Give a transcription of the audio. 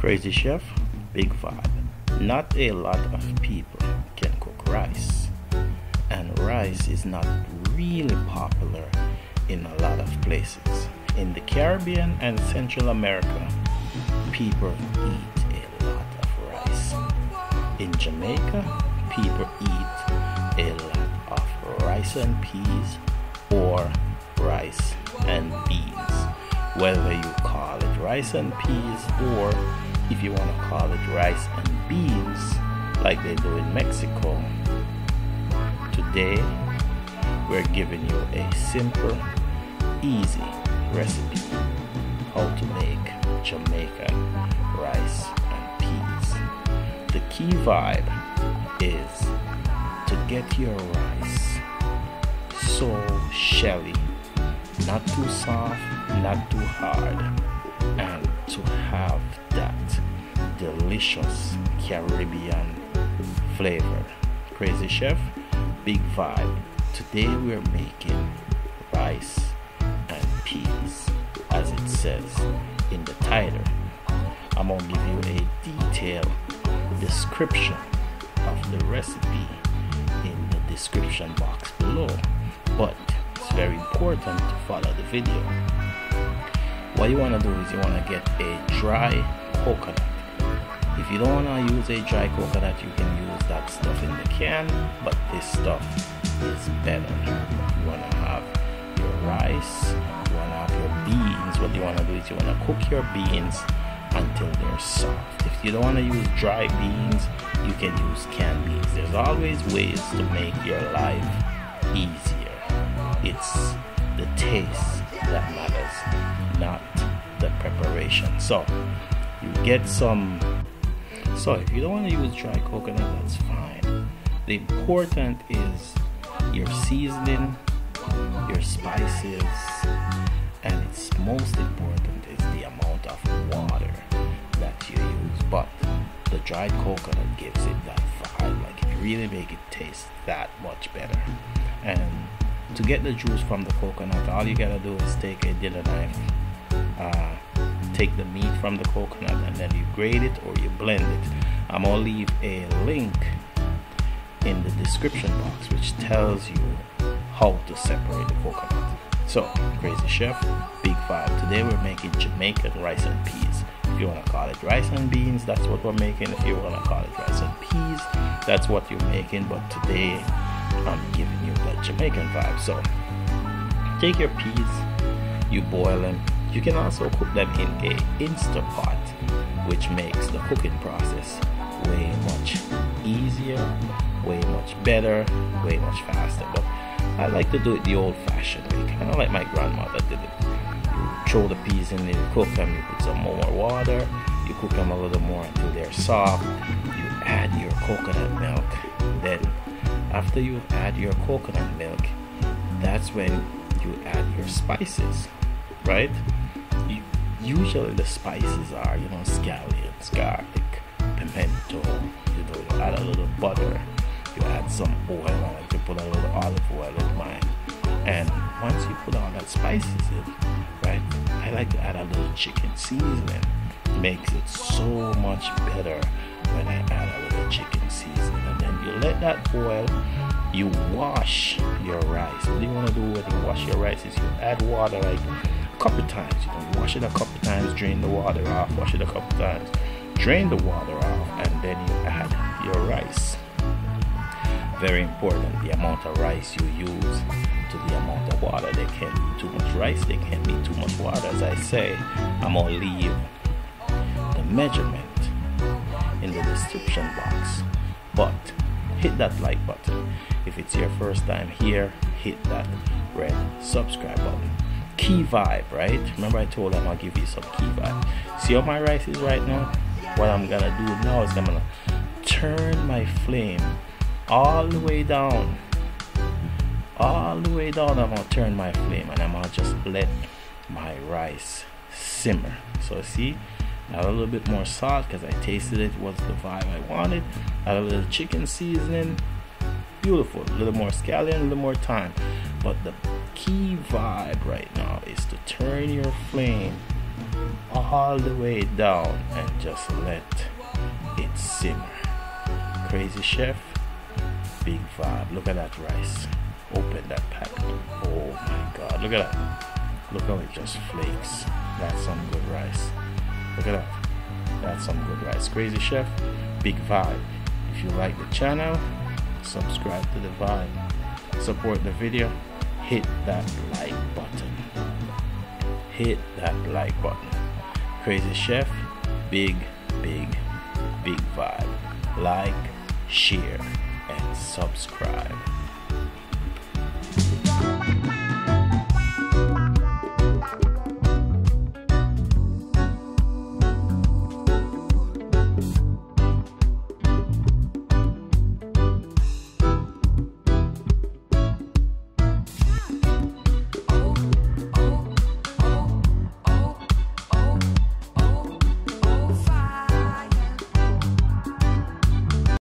Crazy Chef, Big Vibe. Not a lot of people can cook rice, and rice is not really popular in a lot of places. In the Caribbean and Central America, people eat a lot of rice. In Jamaica, people eat a lot of rice and peas or rice and beans. Whether you call it rice and peas or if you want to call it rice and beans like they do in Mexico. Today, we're giving you a simple, easy recipe how to make Jamaican rice and peas. The key vibe is to get your rice so shelly, not too soft, not too hard, and to have that delicious Caribbean flavor. Crazy Chef, Big Vibe. Today we're making rice and peas as it says in the title. I'm gonna give you a detailed description of the recipe in the description box below. But it's very important to follow the video. What you wanna do is you wanna get a dry coconut. If you don't wanna use a dry coconut, you can use that stuff in the can, but this stuff is better. You wanna have your rice, you wanna have your beans. What you wanna do is you wanna cook your beans until they're soft. If you don't wanna use dry beans, you can use canned beans. There's always ways to make your life easier. It's the taste that matters, not the preparation. So you get some so if you don't want to use dry coconut, that's fine. The important is your seasoning, your spices, and it's most important is the amount of water that you use. But the dried coconut gives it that vibe, like it really make it taste that much better. And to get the juice from the coconut, all you gotta do is take a dinner knife, take the meat from the coconut, and then you grate it or you blend it. I'm gonna leave a link in the description box which tells you how to separate the coconut. So, Crazy Chef, Big Five. Today we're making Jamaican rice and peas. If you want to call it rice and beans, that's what we're making. If you want to call it rice and peas, that's what you're making. But today I'm giving you the Jamaican vibe. So, take your peas, you boil them. You can also cook them in a Instapot, which makes the cooking process way much easier, way much better, way much faster. But I like to do it the old fashioned way, kind of like my grandmother did it. You throw the peas in, you cook them, you put some more water, you cook them a little more until they're soft. You add your coconut milk. Then, after you add your coconut milk, that's when you add your spices, right? Usually the spices are, you know, scallions, garlic, pimento. You know, you add a little butter. You add some oil on it. You put a little olive oil in mine. And once you put all that spices in, right? I like to add a little chicken seasoning. Makes it so much better when I add a little chicken seasoning. And then you let that boil. You wash your rice. What you want to do when you wash your rice is you add water like couple times. You know, wash it a couple times, drain the water off, wash it a couple times, drain the water off, and then you add your rice. Very important, the amount of rice you use to the amount of water. There can't be too much rice, there can't be too much water. As I say, I'm gonna leave the measurement in the description box. But hit that like button. If it's your first time here, hit that red subscribe button. Key vibe, right? Remember I told them I'll give you some key vibe. See how my rice is right now? What I'm gonna do now is I'm gonna turn my flame all the way down. All the way down, I'm gonna turn my flame and I'm gonna just let my rice simmer. So see, add a little bit more salt because I tasted it was the vibe I wanted. Add a little chicken seasoning. Beautiful. A little more scallion, a little more thyme. But the key vibe right now is to turn your flame all the way down and just let it simmer. Crazy Chef, big vibe. Look at that rice. Open that pack. Oh my god, look at that. Look how it just flakes. That's some good rice. Look at that. That's some good rice. Crazy Chef, big vibe. If you like the channel, subscribe to the vibe. Support the video. Hit that like button. Hit that like button. Crazy Chef, big, big, big vibe. Like, share, and subscribe.